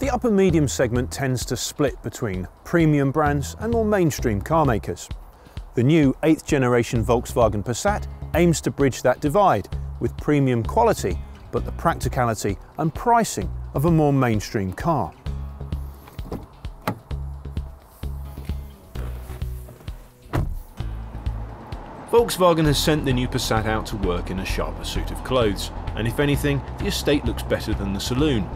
The upper medium segment tends to split between premium brands and more mainstream car makers. The new 8th generation Volkswagen Passat aims to bridge that divide with premium quality but the practicality and pricing of a more mainstream car. Volkswagen has sent the new Passat out to work in a sharper suit of clothes, and if anything, the estate looks better than the saloon.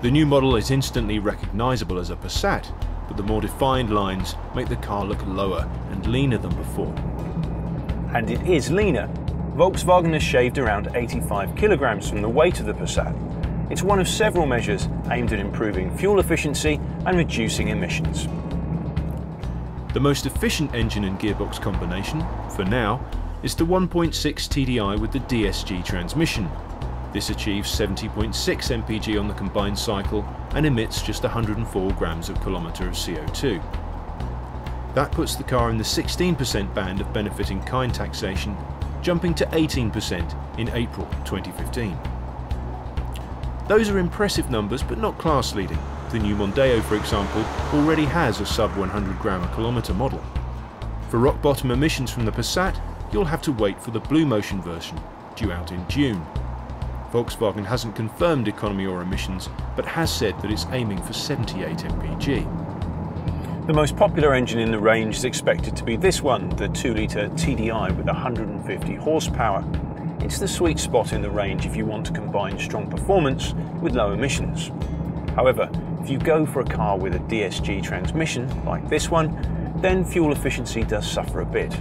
The new model is instantly recognisable as a Passat, but the more defined lines make the car look lower and leaner than before. And it is leaner. Volkswagen has shaved around 85 kilograms from the weight of the Passat. It's one of several measures aimed at improving fuel efficiency and reducing emissions. The most efficient engine and gearbox combination, for now, is the 1.6 TDI with the DSG transmission. This achieves 70.6 mpg on the combined cycle and emits just 104 grams of kilometre of CO2. That puts the car in the 16% band of benefit in kind taxation, jumping to 18% in April 2015. Those are impressive numbers but not class leading. The new Mondeo, for example, already has a sub 100 gram a kilometre model. For rock bottom emissions from the Passat, you'll have to wait for the Blue Motion version, due out in June. Volkswagen hasn't confirmed economy or emissions, but has said that it's aiming for 78 mpg. The most popular engine in the range is expected to be this one, the 2-litre TDI with 150 horsepower. It's the sweet spot in the range if you want to combine strong performance with low emissions. However, if you go for a car with a DSG transmission, like this one, then fuel efficiency does suffer a bit.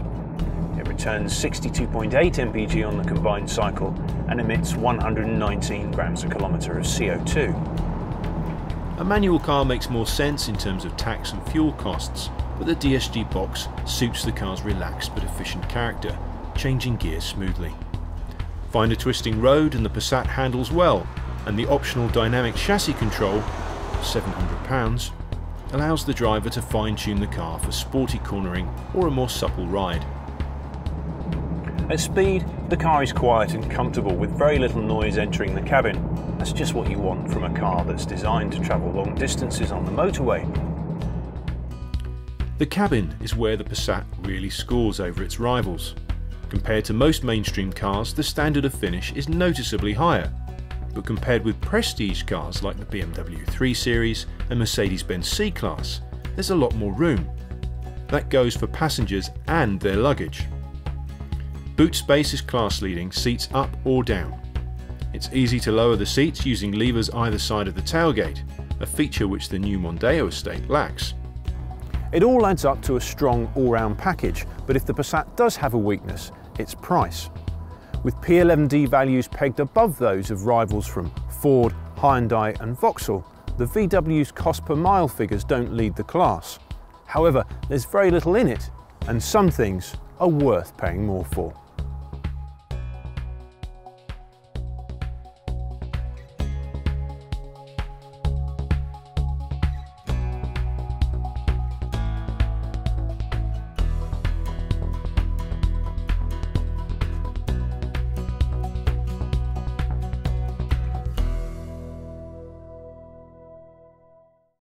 Returns 62.8 mpg on the combined cycle and emits 119 grams a kilometre of CO2. A manual car makes more sense in terms of tax and fuel costs, but the DSG box suits the car's relaxed but efficient character, changing gears smoothly. Find a twisting road and the Passat handles well, and the optional dynamic chassis control, £700, allows the driver to fine-tune the car for sporty cornering or a more supple ride. At speed, the car is quiet and comfortable with very little noise entering the cabin. That's just what you want from a car that's designed to travel long distances on the motorway. The cabin is where the Passat really scores over its rivals. Compared to most mainstream cars, the standard of finish is noticeably higher, but compared with prestige cars like the BMW 3 Series and Mercedes-Benz C-Class, there's a lot more room. That goes for passengers and their luggage. Boot space is class leading, seats up or down. It's easy to lower the seats using levers either side of the tailgate, a feature which the new Mondeo estate lacks. It all adds up to a strong all-round package, but if the Passat does have a weakness, it's price. With P11D values pegged above those of rivals from Ford, Hyundai and Vauxhall, the VW's cost per mile figures don't lead the class. However, there's very little in it, and some things are worth paying more for.